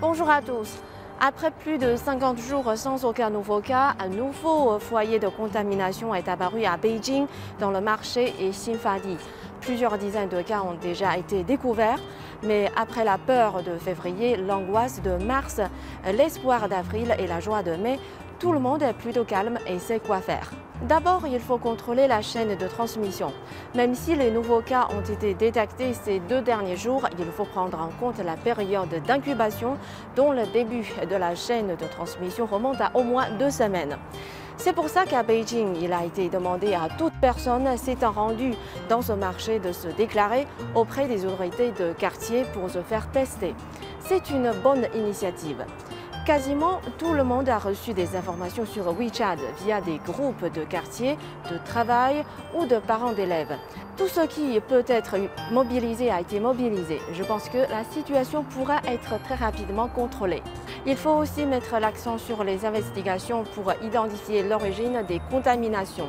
Bonjour à tous. Après plus de 50 jours sans aucun nouveau cas, un nouveau foyer de contamination est apparu à Beijing, dans le marché et Xinfadi. Plusieurs dizaines de cas ont déjà été découverts, mais après la peur de février, l'angoisse de mars, l'espoir d'avril et la joie de mai, tout le monde est plutôt calme et sait quoi faire. D'abord, il faut contrôler la chaîne de transmission. Même si les nouveaux cas ont été détectés ces deux derniers jours, il faut prendre en compte la période d'incubation dont le début de la chaîne de transmission remonte à au moins deux semaines. C'est pour ça qu'à Beijing, il a été demandé à toute personne s'étant rendue dans ce marché de se déclarer auprès des autorités de quartier pour se faire tester. C'est une bonne initiative. Quasiment tout le monde a reçu des informations sur WeChat via des groupes de quartier, de travail ou de parents d'élèves. Tout ce qui peut être mobilisé a été mobilisé. Je pense que la situation pourra être très rapidement contrôlée. Il faut aussi mettre l'accent sur les investigations pour identifier l'origine des contaminations.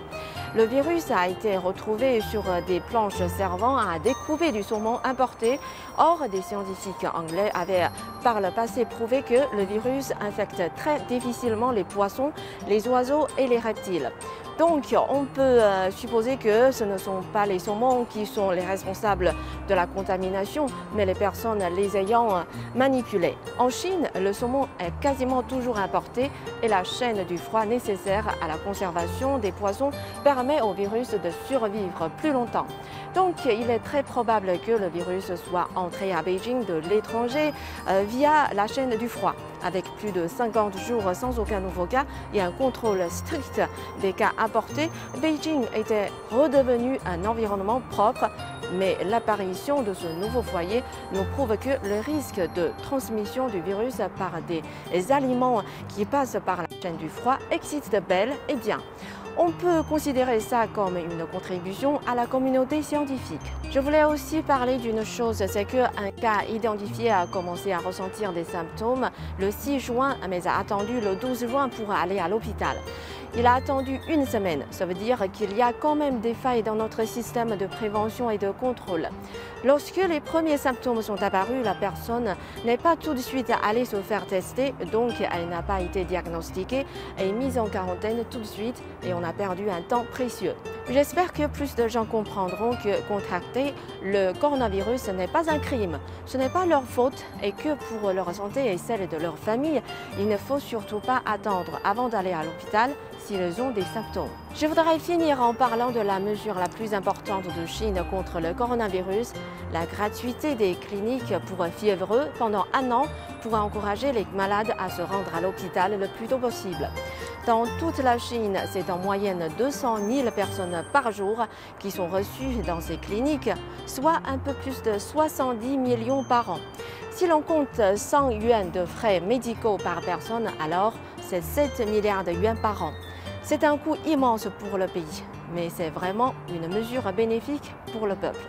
Le virus a été retrouvé sur des planches servant à découper du saumon importé. Or, des scientifiques anglais avaient par le passé prouvé que le virus infecte très difficilement les poissons, les oiseaux et les reptiles. Donc, on peut euh, supposer que ce ne sont pas les saumons qui sont les responsables de la contamination, mais les personnes les ayant euh, manipulés. En Chine, le saumon est quasiment toujours importé et la chaîne du froid nécessaire à la conservation des poissons permet au virus de survivre plus longtemps. Donc, il est très probable que le virus soit entré à Beijing de l'étranger euh, via la chaîne du froid. Avec plus de 50 jours sans aucun nouveau cas et un contrôle strict des cas apportés, Beijing était redevenu un environnement propre. Mais l'apparition de ce nouveau foyer nous prouve que le risque de transmission du virus par des aliments qui passent par la chaîne du froid existe bel et bien. On peut considérer ça comme une contribution à la communauté scientifique. Je voulais aussi parler d'une chose, c'est qu'un cas identifié a commencé à ressentir des symptômes le 6 juin, mais a attendu le 12 juin pour aller à l'hôpital. Il a attendu une semaine. Ça veut dire qu'il y a quand même des failles dans notre système de prévention et de contrôle. Lorsque les premiers symptômes sont apparus, la personne n'est pas tout de suite allée se faire tester, donc elle n'a pas été diagnostiquée et mise en quarantaine tout de suite et on a perdu un temps précieux. J'espère que plus de gens comprendront que contracter le coronavirus n'est pas un crime. Ce n'est pas leur faute et que pour leur santé et celle de leur famille, il ne faut surtout pas attendre avant d'aller à l'hôpital s'ils ont des symptômes. Je voudrais finir en parlant de la mesure la plus importante de Chine contre le coronavirus, la gratuité des cliniques pour fiévreux pendant un an pour encourager les malades à se rendre à l'hôpital le plus tôt possible. Dans toute la Chine, c'est en moyenne 200 000 personnes par jour qui sont reçues dans ces cliniques, soit un peu plus de 70 millions par an. Si l'on compte 100 yuan de frais médicaux par personne, alors c'est 7 milliards de yuan par an. C'est un coût immense pour le pays, mais c'est vraiment une mesure bénéfique pour le peuple.